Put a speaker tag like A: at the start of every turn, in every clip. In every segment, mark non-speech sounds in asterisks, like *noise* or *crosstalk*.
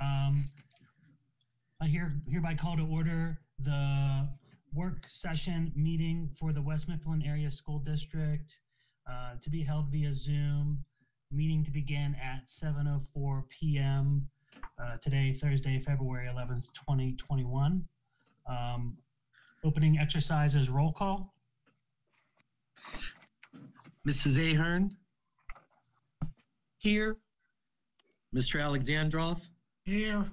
A: Um, I here hereby call to order the work session meeting for the West Mifflin Area School District uh, to be held via Zoom. Meeting to begin at 7:04 p.m. uh, today, Thursday, February 11th, 2021. Um, opening exercises roll call.
B: Mrs. Ahern,
C: Here.
B: Mr. Alexandrov,
C: Here.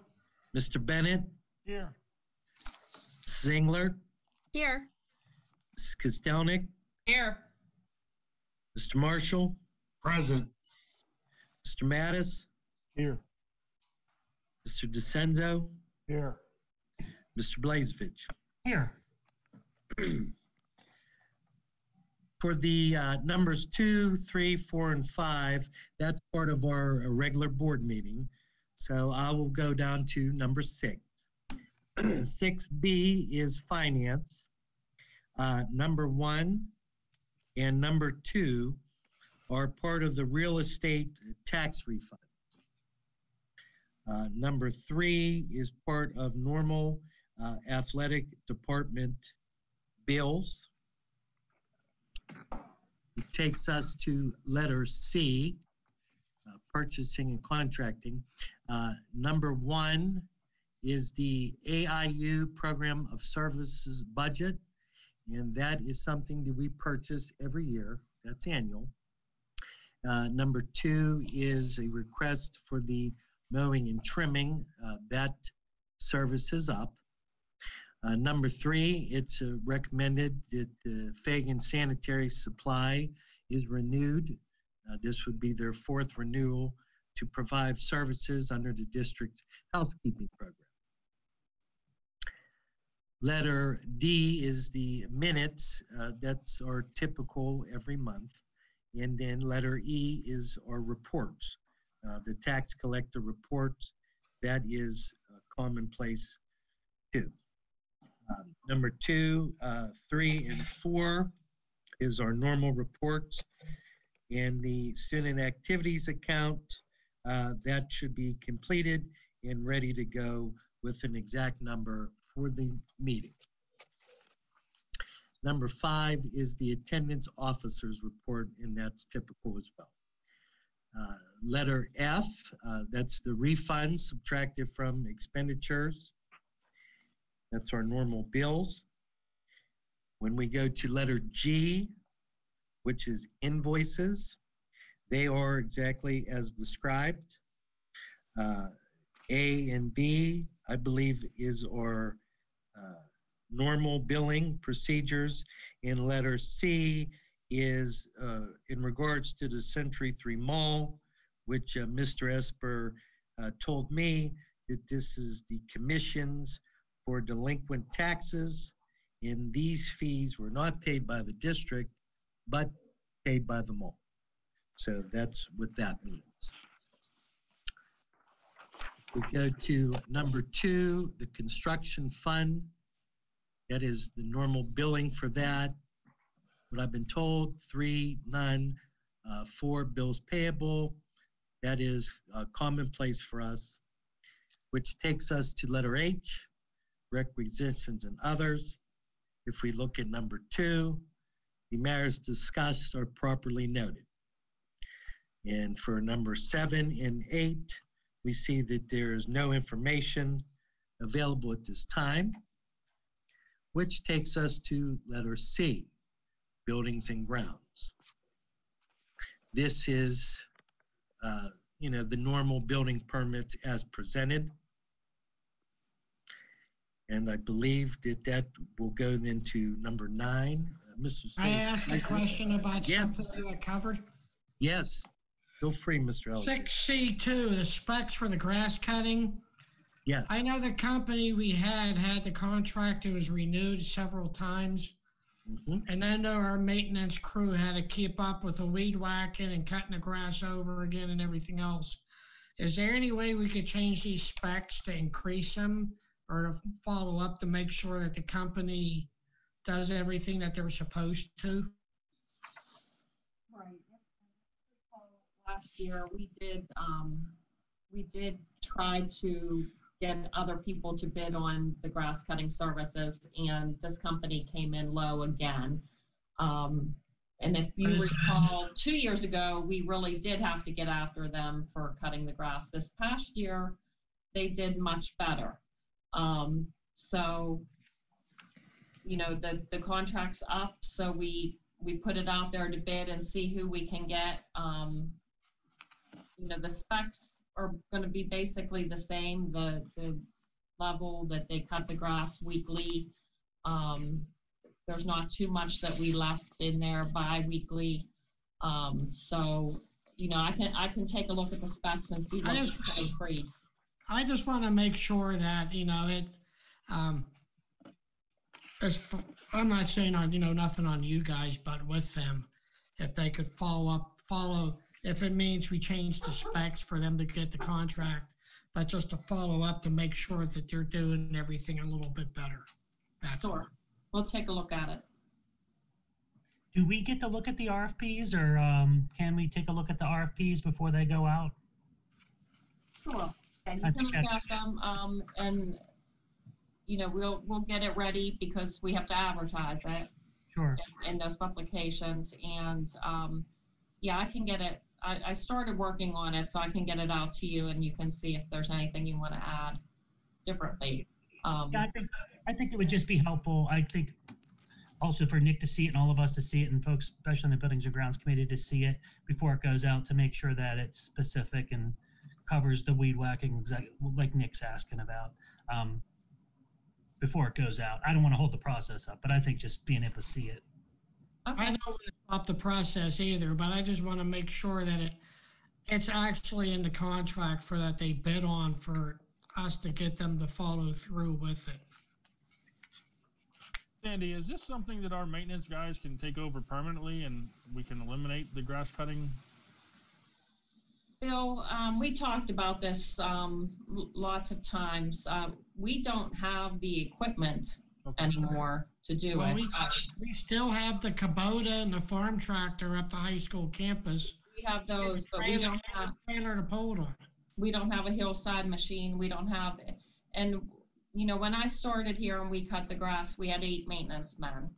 B: Mr. Bennett,
C: Here.
B: Mrs. Englert,
D: Here.
B: Mrs. Kostelnik,
D: Here.
B: Mr. Marshall,
C: Present.
B: Mr. Mattis,
C: Here.
B: Mr. DeCenzo,
C: Here.
B: Mr. Blazevich.
A: Here. *clears throat*
B: For the uh, numbers two, three, four, and five, that's part of our uh, regular board meeting. So I will go down to number six. *clears throat* Six B is finance. Uh, Number one and number two are part of the real estate tax refund. Uh, Number three is part of normal uh, athletic department bills. It takes us to letter C, uh, purchasing and contracting. Uh, Number one is the AIU Program of Services budget, and that is something that we purchase every year. That's annual. Uh, Number two is a request for the mowing and trimming. Uh, That service is up. Uh, number three, it's uh, recommended that the Fagan Sanitary Supply is renewed. Uh, this would be their fourth renewal to provide services under the district's housekeeping program. Letter D is the minutes. Uh, that's our typical every month. And then letter E is our reports. Uh, the tax collector reports, that is uh, commonplace too. Um, Number two, uh, three, and four is our normal reports. And the student activities account, uh, that should be completed and ready to go with an exact number for the meeting. Number five is the attendance officers report, and that's typical as well. Uh, Letter F, uh, that's the refunds subtracted from expenditures. That's our normal bills. When we go to letter G, which is invoices, they are exactly as described. Uh, A and B, I believe, is our uh, normal billing procedures. And letter C is uh, in regards to the Century 3 Mall, which uh, Mr. Esper uh, told me that this is the commissions for delinquent taxes. And these fees were not paid by the district, but paid by the mall. So that's what that means. We go to number two, the construction fund. That is the normal billing for that. What I've been told, three, none, uh, four bills payable. That is uh, commonplace for us, which takes us to letter H, requisitions and others. If we look at number two, the matters discussed are properly noted. And for number seven and eight, we see that there is no information available at this time, which takes us to letter C, buildings and grounds. This is, uh, you know, the normal building permits as presented. And I believe that that will go into number nine. Mr.
E: I ask a question about
B: Yes.
E: something that I covered?
B: Yes, feel free, Mr. Ellison.
E: Six C two, the specs for the grass cutting.
B: Yes.
E: I know the company we had had the contract, it was renewed several times.
B: Mhm.
E: And I know our maintenance crew had to keep up with the weed whacking and cutting the grass over again and everything else. Is there any way we could change these specs to increase them or to follow up to make sure that the company does everything that they're supposed to?
D: Right. Last year, we did, um, we did
C: try to get other people to bid on the grass cutting services, and this company came in low again. Um, and if you recall, two years ago, we really did have to get after them for cutting the grass. This past year, they did much better. Um, so, you know, the, the contract's up, so we, we put it out there to bid and see who we can get. Um, you know, the specs are gonna be basically the same, the, the level that they cut the grass weekly. Um, there's not too much that we left in there bi-weekly. Um, so, you know, I can, I can take a look at the specs and see
E: I
C: what
E: just-
C: can increase.
E: I just want to make sure that, you know, it, um, as, f- I'm not saying on, you know, nothing on you guys, but with them, if they could follow up, follow, if it means we change the specs for them to get the contract, but just to follow up to make sure that they're doing everything a little bit better. That's all.
C: Sure, we'll take a look at it.
A: Do we get to look at the RFPs or um, can we take a look at the RFPs before they go out?
C: Sure. And
A: I
C: you can look at them, um, and, you know, we'll, we'll get it ready because we have to advertise it
A: Sure.
C: in- in those publications, and, um, yeah, I can get it, I, I started working on it, so I can get it out to you, and you can see if there's anything you want to add differently. Um,
A: Yeah, I think, I think it would just be helpful. I think also for Nick to see it and all of us to see it and folks, especially in the Buildings and Grounds Committee to see it before it goes out to make sure that it's specific and covers the weed whacking, exact- like Nick's asking about, um, before it goes out. I don't want to hold the process up, but I think just being able to see it.
E: I don't want to stop the process either, but I just want to make sure that it, it's actually in the contract for that they bid on for us to get them to follow through with it.
D: Sandy, is this something that our maintenance guys can take over permanently and we can eliminate the grass cutting?
C: Bill, um, we talked about this, um, lots of times. Uh, we don't have the equipment
D: Okay.
C: anymore to do
E: Well,
C: it.
E: we,
C: Uh,
E: we still have the Kubota and the farm tractor up the high school campus.
C: We have those, but we don't have,
E: Trailer to pull it on.
C: we don't have a hillside machine, we don't have, it. and, you know, when I started here and we cut the grass, we had eight maintenance men.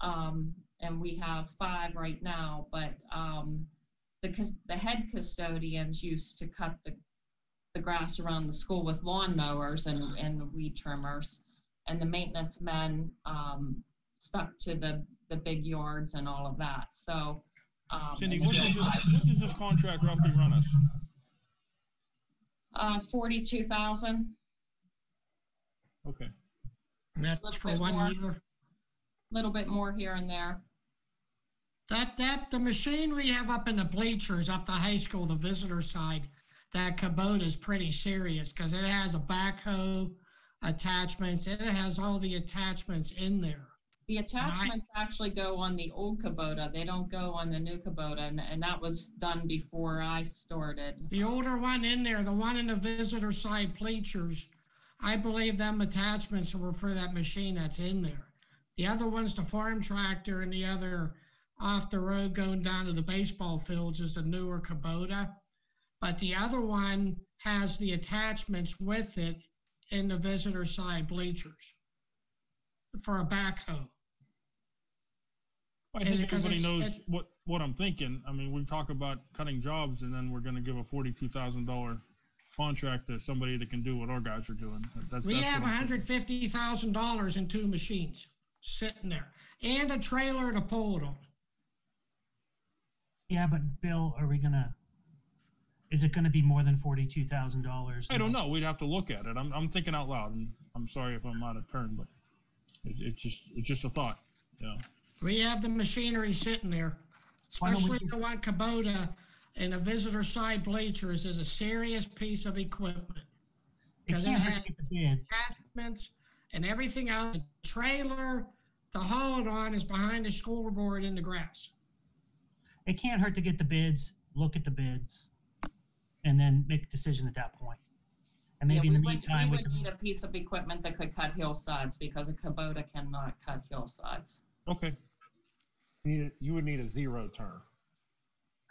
C: Um, and we have five right now, but, um, the, the head custodians used to cut the, the grass around the school with lawn mowers and, and weed trimmers. And the maintenance men, um, stuck to the, the big yards and all of that, so. um,
D: Cindy, what does, this, what does this contract roughly run us?
C: Uh, forty-two thousand,
D: Okay.
E: And that's
C: Little
E: for
C: bit more.
E: one year.
C: little bit more here and there.
E: That, that, the machine we have up in the bleachers, up the high school, the visitor side, that Kubota is pretty serious because it has a backhoe attachments, and it has all the attachments in there.
C: The attachments actually go on the old Kubota. They don't go on the new Kubota, and, and that was done before I started.
E: The older one in there, the one in the visitor side bleachers, I believe them attachments were for that machine that's in there. The other one's the farm tractor and the other off the road going down to the baseball fields is the newer Kubota. But the other one has the attachments with it in the visitor side bleachers for a backhoe.
D: I think everybody knows what, what I'm thinking. I mean, we talk about cutting jobs and then we're gonna give a forty-two thousand dollar contract to somebody that can do what our guys are doing. That's-
E: We
D: that's
E: have
D: what
E: hundred fifty thousand dollars in two machines sitting there and a trailer to pull it on.
A: Yeah, but Bill, are we gonna, is it gonna be more than forty-two thousand dollars?
D: I don't know. We'd have to look at it. I'm, I'm thinking out loud and I'm sorry if I'm out of turn, but it, it's just, it's just a thought, you know?
E: We have the machinery sitting there,
A: Why don't we
E: especially the one Kubota and the visitor side bleachers is a serious piece of equipment.
A: It
E: 'cause it
A: can't hurt
E: has
A: to get the bids.
E: Attachments and everything else. The trailer to haul it on is behind the scoreboard in the grass.
A: It can't hurt to get the bids, look at the bids, and then make a decision at that point. And
C: Yeah,
A: maybe in the
C: would,
A: meantime,
C: we
A: we
C: would need
A: can,
C: a piece of equipment that could cut hillsides because a Kubota cannot cut hillsides.
D: Okay.
F: Need, you would need a zero turn.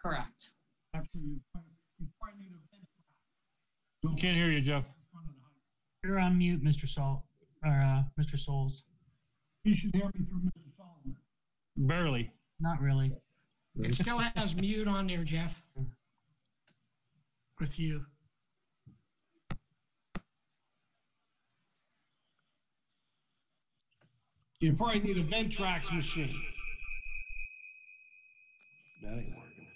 C: Correct.
D: Do We can't hear you, Jeff.
A: You're on mute, Mr. Salt, or, uh, Mr. Souls.
G: You should hear me through Mr. Solomon.
D: Barely.
A: Not really.
E: It still has mute on there, Jeff. With you.
G: You probably need a Ventrac machine.
F: That ain't working.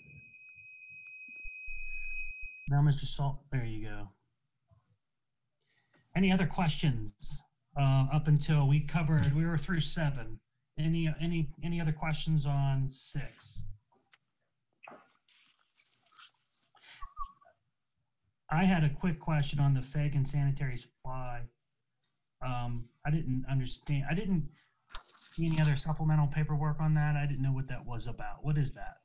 A: Now, Mr. Salt, there you go. Any other questions? Uh, up until we covered, we were through seven. Any, any, any other questions on six? I had a quick question on the Fagan sanitary supply. Um, I didn't understand, I didn't see any other supplemental paperwork on that. I didn't know what that was about. What is that?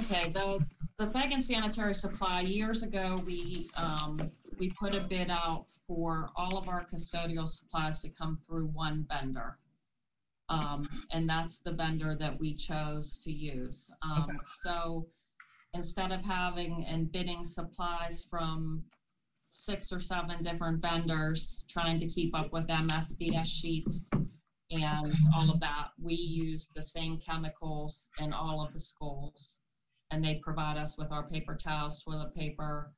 C: Okay, the, the Fagan sanitary supply, years ago, we, um, we put a bid out for all of our custodial supplies to come through one vendor. Um, and that's the vendor that we chose to use. Um,
A: Okay.
C: so instead of having and bidding supplies from six or seven different vendors, trying to keep up with MSDS sheets and all of that, we use the same chemicals in all of the schools. And they provide us with our paper towels, toilet paper,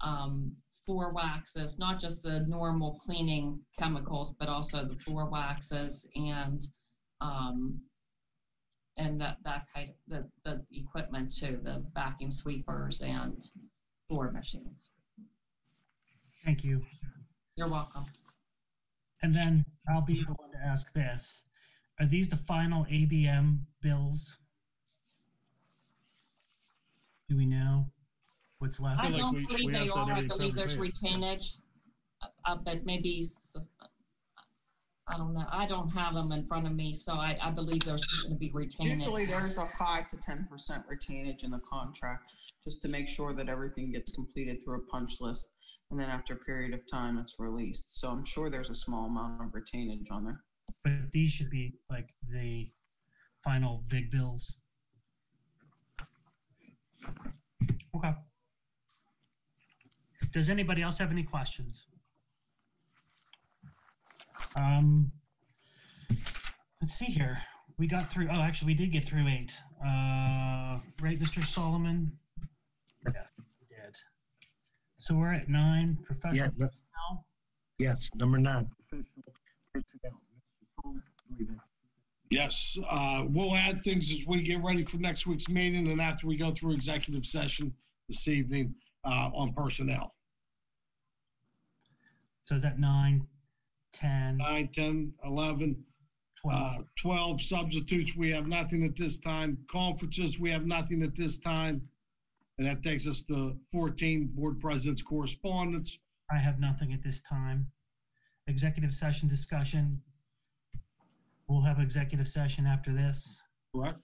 C: um, floor waxes, not just the normal cleaning chemicals, but also the floor waxes and, um, and that, that kind of, the, the equipment too, the vacuum sweepers and floor machines.
A: Thank you.
C: You're welcome.
A: And then I'll be the one to ask this. Are these the final ABM bills? Do we know what's left?
C: I
D: feel
C: don't
D: we-
C: believe
D: we
C: they
D: have to
C: are. I
D: already
C: believe there's
D: base.
C: retainage, uh, uh, but maybe, s- I don't know. I don't have them in front of me, so I, I believe there's gonna be
H: Usually
C: retainage.
H: there's a five to ten percent retainage in the contract, just to make sure that everything gets completed through a punch list. And then after a period of time, it's released. So I'm sure there's a small amount of retainage on there.
A: But these should be like the final big bills. Okay. Does anybody else have any questions? Um, let's see here. We got through, oh, actually, we did get through eight. Uh, right, Mr. Solomon?
B: Yes.
A: Yeah, we did. So we're at nine,
B: Yeah,
A: professional
B: no-
A: personnel.
B: yes, number nine, professional personnel. Mr. Solomon, I believe that-
G: Yes, uh, we'll add things as we get ready for next week's meeting and after we go through executive session this evening, uh, on personnel.
A: So is that nine, 10,
G: Nine, 10, 11,
A: 12?
G: uh, 12 substitutes, we have nothing at this time. Conferences, we have nothing at this time. And that takes us to 14, board president's correspondence.
A: I have nothing at this time. Executive session discussion. We'll have executive session after this.
G: Correct?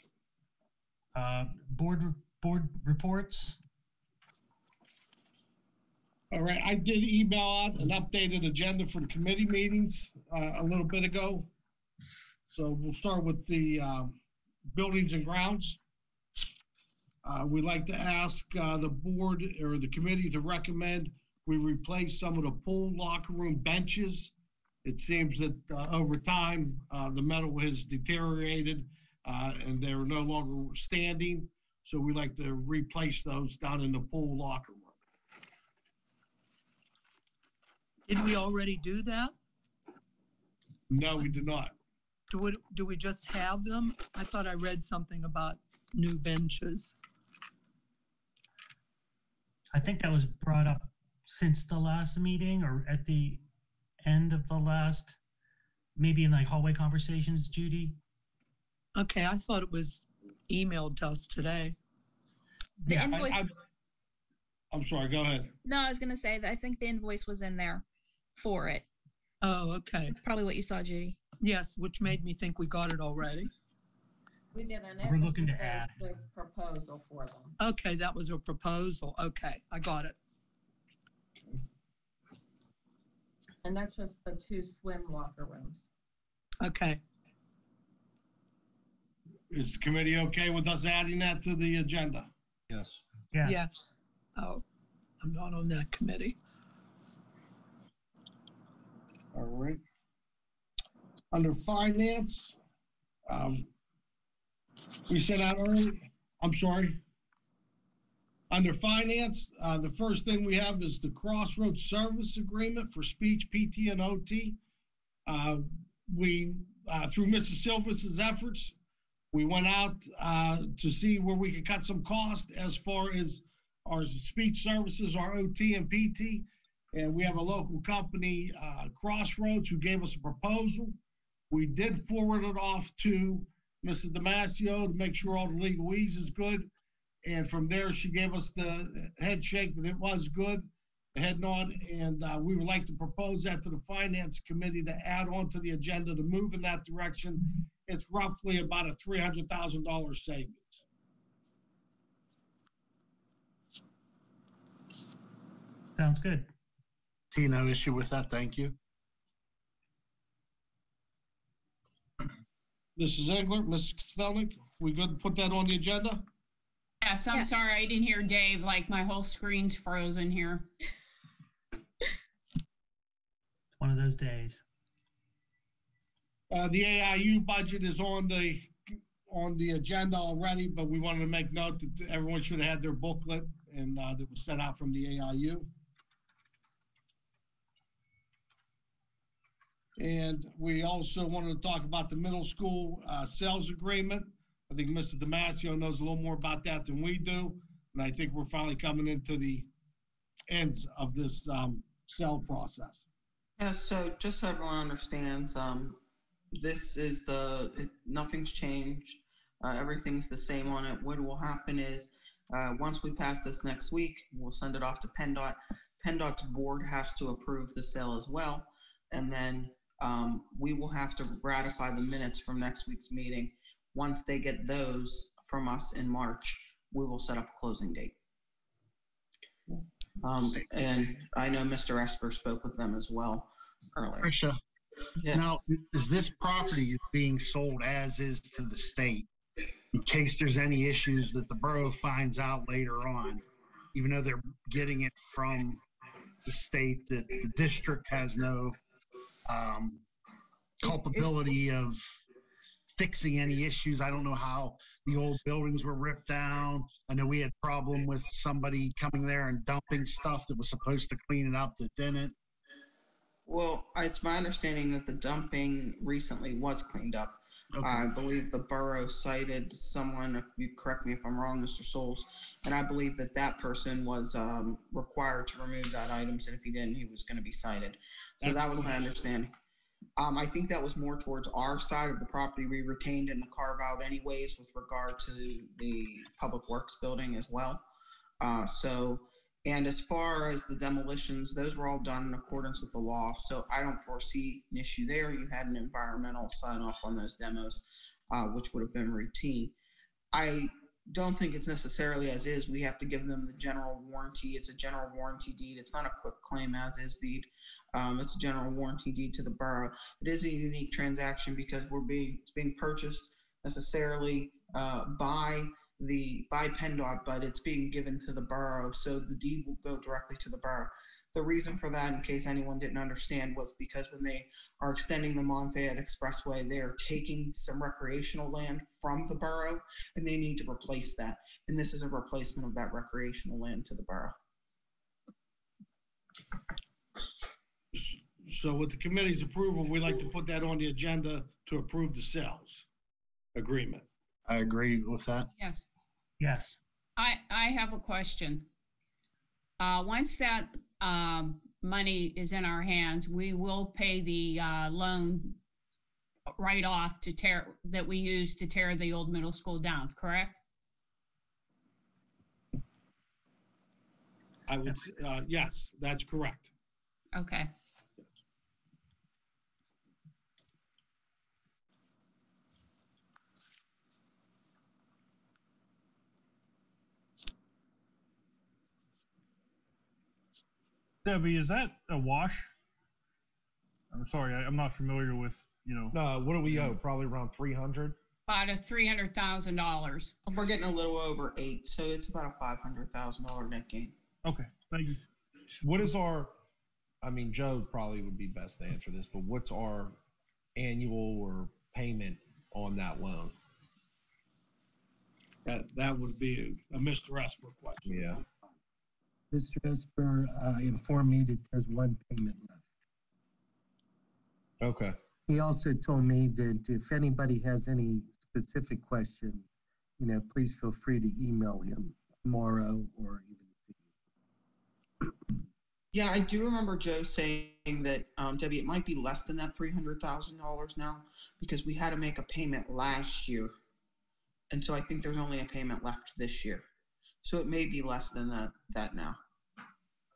A: Uh, board, board reports.
G: All right, I did email out an updated agenda for the committee meetings uh, a little bit ago. So we'll start with the um, buildings and grounds. Uh, We'd like to ask uh, the board or the committee to recommend we replace some of the pool locker room benches. It seems that uh, over time, uh, the metal has deteriorated uh, and they're no longer standing. So we'd like to replace those down in the pool locker room.
I: Did we already do that?
G: No, we did not.
I: Do we, do we just have them? I thought I read something about new benches.
A: I think that was brought up since the last meeting or at the end of the last, maybe in like hallway conversations, Judy.
I: Okay, I thought it was emailed to us today.
J: The
A: Yeah,
G: I-
J: invoice,
G: I- I'm sorry, go ahead.
J: no, I was gonna say that I think the invoice was in there for it.
I: Oh, okay.
J: That's probably what you saw, Judy.
I: Yes, which made me think we got it already.
C: We did, and
A: We're looking to
C: the-
A: add.
C: The proposal for them.
I: Okay, that was a proposal. Okay, I got it.
C: And that's just the two swim locker rooms.
I: Okay,
G: Is the committee okay with us adding that to the agenda?
F: Yes.
A: Yes.
I: yes. Oh, I'm not on that committee.
G: All right. Under finance, um, we sent out early, I'm sorry. Under finance, uh, the first thing we have is the Crossroads Service Agreement for speech, PT and OT. Uh, we, uh, through Mrs. Silvas's efforts, we went out, uh, to see where we could cut some cost as far as our speech services, our OT and PT. And we have a local company, uh, Crossroads, who gave us a proposal. We did forward it off to Mrs. Damasio to make sure all the legalese is good. And from there, she gave us the head shake that it was good, the head nod, and, uh, we would like to propose that to the finance committee to add on to the agenda to move in that direction. It's roughly about a three hundred thousand dollar savings.
A: Sounds good.
K: See no issue with that. Thank you.
G: Mrs. Engler, Mrs. Stellnick, we good to put that on the agenda?
L: Yes, I'm
J: Yeah.
L: sorry, I didn't hear Dave, like my whole screen's frozen here.
A: One of those days.
G: Uh, the AIU budget is on the, on the agenda already, but we wanted to make note that everyone should have had their booklet and, uh, that was sent out from the AIU. And we also wanted to talk about the middle school, uh, sales agreement. I think Mr. Damasio knows a little more about that than we do. And I think we're finally coming into the ends of this, um, sale process.
H: Yeah, so just so everyone understands, um, this is the, it, nothing's changed. Uh, everything's the same on it. What will happen is, uh, once we pass this next week, we'll send it off to PennDOT. PennDOT's board has to approve the sale as well. And then, um, we will have to ratify the minutes from next week's meeting. Once they get those from us in March, we will set up a closing date. Um, and I know Mr. Esper spoke with them as well earlier.
K: Tricia,
H: Yes.
K: now, is this property being sold as is to the state? In case there's any issues that the borough finds out later on, even though they're getting it from the state, that the district has no um, culpability of fixing any issues. I don't know how the old buildings were ripped down. I know we had problem with somebody coming there and dumping stuff that was supposed to clean it up that didn't.
H: Well, it's my understanding that the dumping recently was cleaned up.
K: Okay.
H: I believe the borough cited someone, if you correct me if I'm wrong, Mr. Souls, and I believe that that person was um, required to remove that items, and if he didn't, he was going to be cited. So that was my understanding. Um, I think that was more towards our side of the property we retained in the carve out anyways with regard to the Public Works building as well. Uh, so, and as far as the demolitions, those were all done in accordance with the law. So I don't foresee an issue there. You had an environmental sign off on those demos, uh, which would have been routine. I don't think it's necessarily as is. We have to give them the general warranty. It's a general warranty deed. It's not a quitclaim as is deed. Um, it's a general warranty deed to the borough. It is a unique transaction because we're being, it's being purchased necessarily, uh, by the, by PennDOT, but it's being given to the borough. So the deed will go directly to the borough. The reason for that, in case anyone didn't understand, was because when they are extending the Mon-Fayette Expressway, they are taking some recreational land from the borough and they need to replace that. And this is a replacement of that recreational land to the borough.
G: So with the committee's approval, we'd like to put that on the agenda to approve the sales agreement.
K: I agree with that.
L: Yes.
A: Yes.
L: I, I have a question. Uh, once that, um, money is in our hands, we will pay the, uh, loan right off to tear, that we used to tear the old middle school down, correct?
G: I would, s- uh, yes, that's correct.
L: Okay.
D: Debbie, is that a wash? I'm sorry, I, I'm not familiar with, you know.
F: No, what do we owe? Probably around three hundred.
L: About a three hundred thousand dollars.
H: We're getting a little over eight, so it's about a five hundred thousand dollar net gain.
D: Okay, thank you.
F: What is our, I mean, Joe probably would be best to answer this, but what's our annual or payment on that loan?
G: That, that would be a Mr. Esper question.
F: Yeah.
B: Mr. Esper uh, informed me that there's one payment left.
F: Okay.
B: He also told me that if anybody has any specific questions, you know, please feel free to email him tomorrow or even.
H: Yeah, I do remember Joe saying that, um, Debbie, it might be less than that three hundred thousand dollars now because we had to make a payment last year. And so I think there's only a payment left this year. So it may be less than that, that now.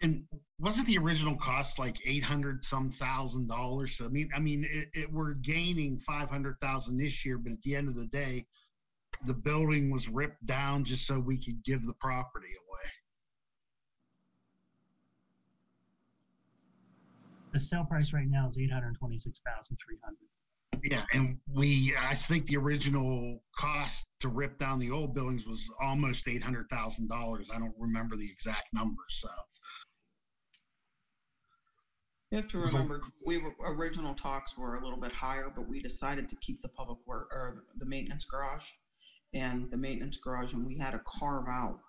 K: And wasn't the original cost like eight hundred some thousand dollars? So I mean, I mean, it, it, we're gaining five hundred thousand this year, but at the end of the day, the building was ripped down just so we could give the property away.
A: The sale price right now is eight hundred twenty-six thousand three hundred.
K: Yeah, and we, I think the original cost to rip down the old buildings was almost eight hundred thousand dollars. I don't remember the exact number, so.
H: You have to mm-hmm. remember, we were, original talks were a little bit higher, but we decided to keep the public work, or the maintenance garage. And the maintenance garage, and we had to carve out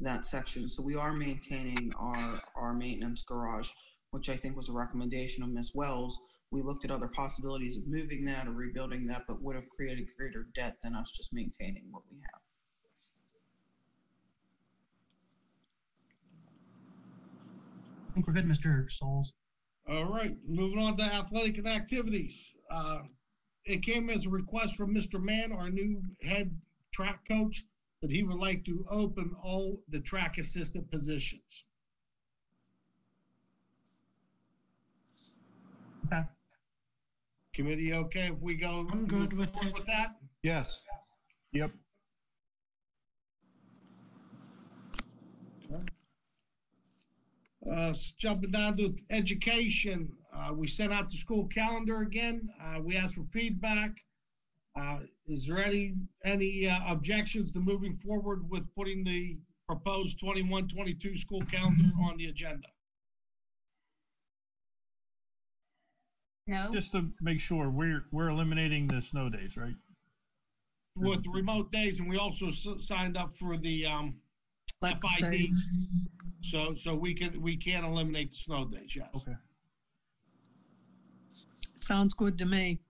H: that section. So we are maintaining our, our maintenance garage, which I think was a recommendation of Ms. Wells. We looked at other possibilities of moving that or rebuilding that, but would have created greater debt than us just maintaining what we have.
A: I think we're good, Mr. Souls.
G: All right, moving on to athletic and activities. Uh, It came as a request from Mr. Mann, our new head track coach, that he would like to open all the track assistant positions.
A: Okay.
G: Committee, okay if we go?
E: I'm good with
G: forward
E: it.
G: With that?
F: Yes. Yep.
G: Uh, s- jumping down to education, uh, we sent out the school calendar again. Uh, we asked for feedback. Uh, is there any, any, uh, objections to moving forward with putting the proposed 21-22 school calendar on the agenda?
L: No?
D: Just to make sure, we're, we're eliminating the snow days, right?
G: With the remote days, and we also s- signed up for the, um,
I: Flex
G: FIDs.
I: days.
G: So, so we can, we can eliminate the snow days, yes.
D: Okay.
I: Sounds good to me.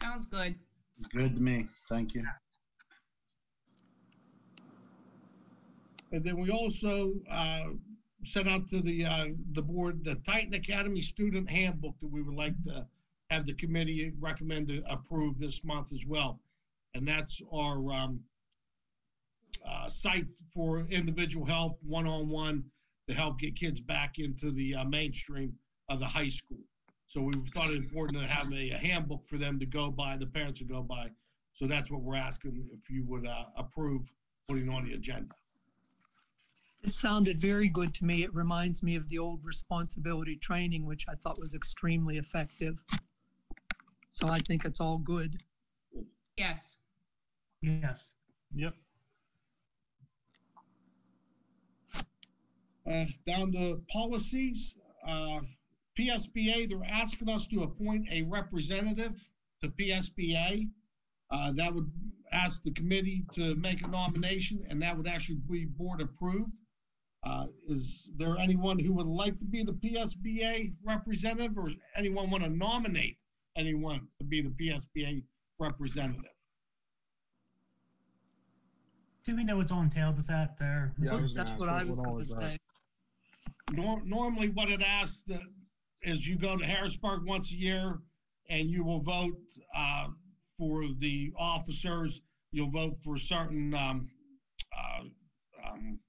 L: Sounds good.
K: Good to me. Thank you.
G: And then we also uh, sent out to the, uh, the board, the Titan Academy Student Handbook that we would like to have the committee recommend to approve this month as well. And that's our um, uh, site for individual help, one-on-one, to help get kids back into the uh, mainstream of the high school. So we thought it important to have a a handbook for them to go by, the parents to go by. So that's what we're asking, if you would uh, approve putting on the agenda.
I: It sounded very good to me. It reminds me of the old responsibility training, which I thought was extremely effective. So I think it's all good.
L: Yes.
A: Yes.
D: Yep.
G: Uh, down to policies, uh, PSBA, they're asking us to appoint a representative to PSBA. Uh, that would ask the committee to make a nomination, and that would actually be board approved. Uh, is there anyone who would like to be the PSBA representative, or does anyone want to nominate anyone to be the PSBA representative?
A: Do we know what's all entailed with that there?
F: Yeah, I gonna
I: That's what
F: what-
I: I was gonna say.
G: Nor- normally what it asks uh, is you go to Harrisburg once a year and you will vote, uh, for the officers. You'll vote for certain, um, uh, um,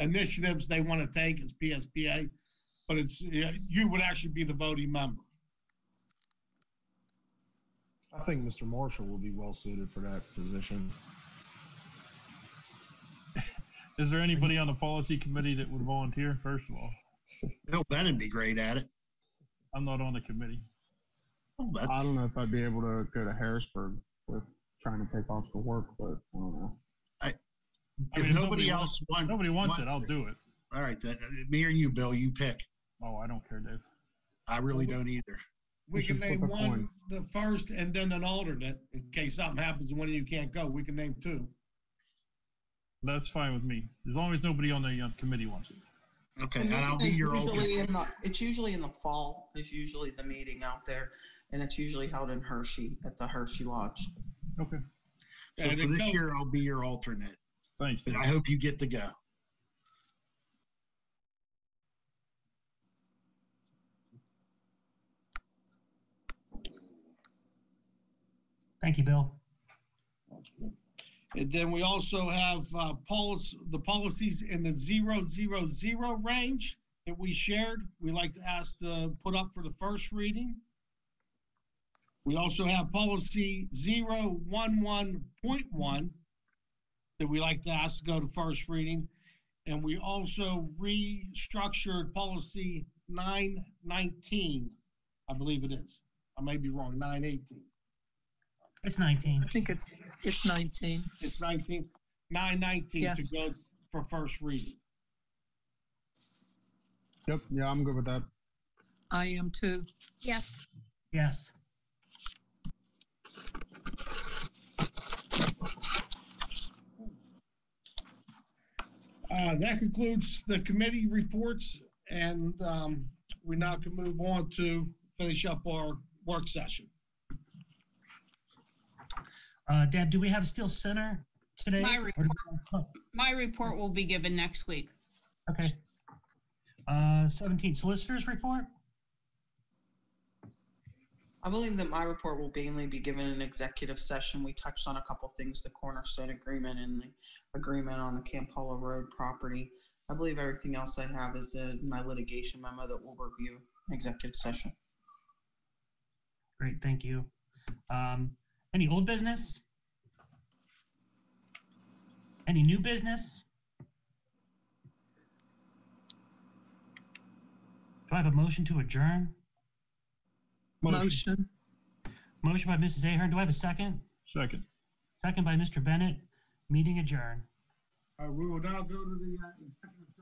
G: initiatives they want to take as PSBA. But it's, you would actually be the voting member.
F: I think Mr. Marshall will be well suited for that position.
D: Is there anybody on the policy committee that would volunteer, first of all?
K: Bill Bennett be great at it.
D: I'm not on the committee.
K: Oh,
M: I don't know if I'd be able to go to Harrisburg with trying to take off for work, but I don't know.
D: I
K: If
D: mean,
K: nobody
D: wants-
K: else wants.
D: Nobody wants it, I'll do it.
K: All right, then, uh, me or you, Bill, you pick.
D: Oh, I don't care, Dave.
K: I really don't either.
G: We
M: We
G: can
M: should
G: name one,
M: coin.
G: the first, and then an alternate, in case something happens when you can't go. We can name two.
D: That's fine with me, as long as nobody on the uh, committee wants it.
K: Okay,
H: The
K: and I'll be your
H: usually
K: alternate.
H: the- It's usually in the fall, is usually the meeting out there, and it's usually held in Hershey, at the Hershey Lodge.
D: Okay,
K: So
G: And
K: for this
G: go-
K: year, I'll be your alternate,
D: thanks.
K: but
D: Dave.
K: I hope you get to go.
A: Thank you, Bill.
G: And then we also have, uh, policy, the policies in the zero, zero, zero range that we shared. We like to ask to put up for the first reading. We also have policy zero, one, one, point one that we like to ask to go to first reading. And we also restructured policy nine nineteen, I believe it is. I may be wrong, nine eighteen.
A: It's 19.
I: I think it's, it's 19.
G: It's nineteen, nine nineteen to
I: Yes.
G: go for first reading.
M: Yep, yeah, I'm good with that.
I: I am too.
J: Yes.
A: Yes.
G: Uh, that concludes the committee reports and, um, we now can move on to finish up our work session.
A: Uh, Deb, do we have Steel Center today?
L: My
A: Or do we- oh,
L: My report will be given next week.
A: Okay. Uh, 17, solicitors report?
H: I believe that my report will mainly be given an executive session. We touched on a couple things, the cornerstone agreement and the agreement on the Camp Hollow Road property. I believe everything else I have is in my litigation memo that we'll review in executive session.
A: Great, thank you. Um, any old business? Any new business? Do I have a motion to adjourn?
I: Motion.
A: Motion by Mrs. Ahern. Do I have a second?
D: Second.
A: Second by Mr. Bennett. Meeting adjourned.
G: All right, we will now go to the, uh, executive session meeting.